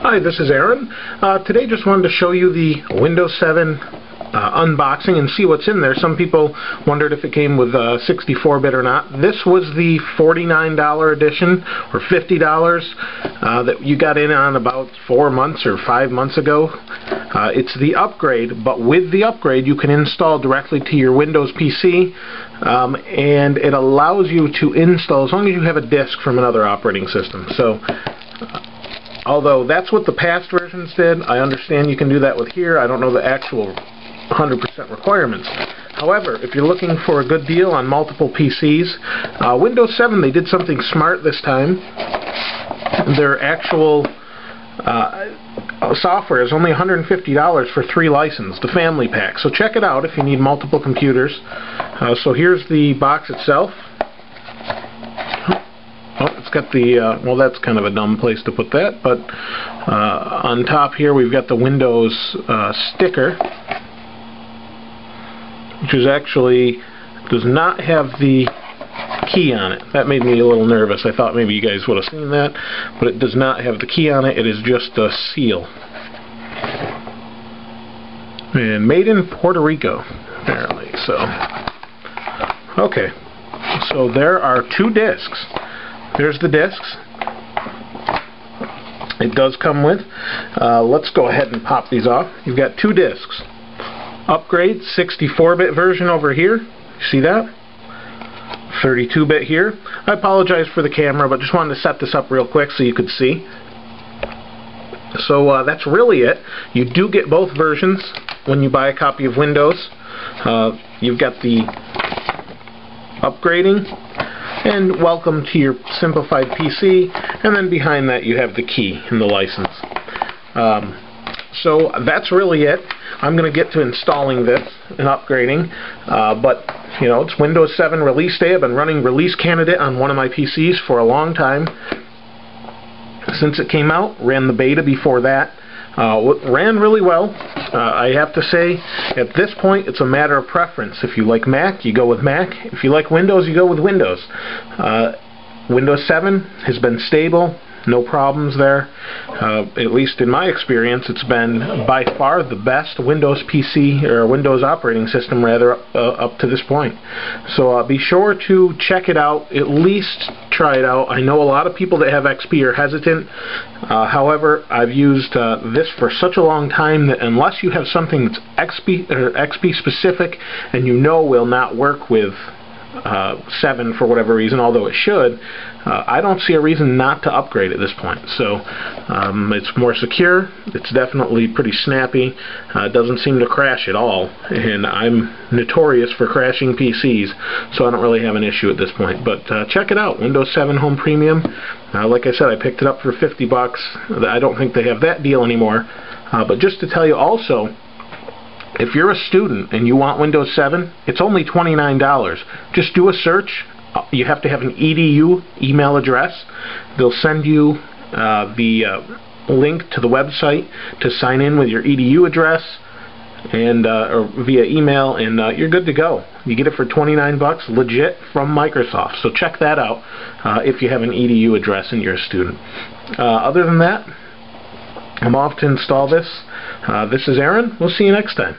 Hi, this is Aaron. Uh, today just wanted to show you the Windows 7 uh, unboxing and see what's in there. Some people wondered if it came with a 64-bit uh, or not. This was the $49 edition, or $50, uh, that you got in on about four months or five months ago. Uh, it's the upgrade, but with the upgrade you can install directly to your Windows PC, um, and it allows you to install as long as you have a disk from another operating system. So although that's what the past versions did. I understand you can do that with here. I don't know the actual 100% requirements. However, if you're looking for a good deal on multiple PCs, uh, Windows 7, they did something smart this time. Their actual uh, software is only $150 for three licenses, the family pack. So check it out if you need multiple computers. Uh, so here's the box itself. Oh, it's got the, uh, well that's kind of a dumb place to put that, but uh, on top here we've got the Windows uh, sticker, which is actually, does not have the key on it. That made me a little nervous. I thought maybe you guys would have seen that, but it does not have the key on it. It is just a seal. And made in Puerto Rico, apparently. So, okay. So there are two discs. There's the discs. It does come with. Uh, let's go ahead and pop these off. You've got two discs. Upgrade 64-bit version over here. See that? 32-bit here. I apologize for the camera, but just wanted to set this up real quick so you could see. So uh, that's really it. You do get both versions when you buy a copy of Windows. Uh, you've got the upgrading and welcome to your simplified PC and then behind that you have the key and the license um, so that's really it I'm gonna get to installing this and upgrading uh, but you know it's Windows 7 release day I've been running release candidate on one of my PCs for a long time since it came out ran the beta before that uh, ran really well. Uh, I have to say, at this point, it's a matter of preference. If you like Mac, you go with Mac. If you like Windows, you go with Windows. Uh, Windows 7 has been stable no problems there. Uh, at least in my experience, it's been by far the best Windows PC or Windows operating system rather uh, up to this point. So uh, be sure to check it out. At least try it out. I know a lot of people that have XP are hesitant. Uh, however, I've used uh, this for such a long time that unless you have something that's XP or XP specific and you know will not work with uh, 7 for whatever reason, although it should, uh, I don't see a reason not to upgrade at this point. So um, it's more secure, it's definitely pretty snappy, uh, doesn't seem to crash at all, and I'm notorious for crashing PCs, so I don't really have an issue at this point. But uh, check it out, Windows 7 Home Premium. Uh, like I said, I picked it up for 50 bucks. I don't think they have that deal anymore. Uh, but just to tell you also, if you're a student and you want Windows 7, it's only $29. Just do a search. Uh, you have to have an EDU email address. They'll send you uh, the uh, link to the website to sign in with your EDU address and uh, or via email, and uh, you're good to go. You get it for 29 bucks, legit from Microsoft. So check that out uh, if you have an EDU address and you're a student. other than that, I'm off to install this. this is Aaron. We'll see you next time.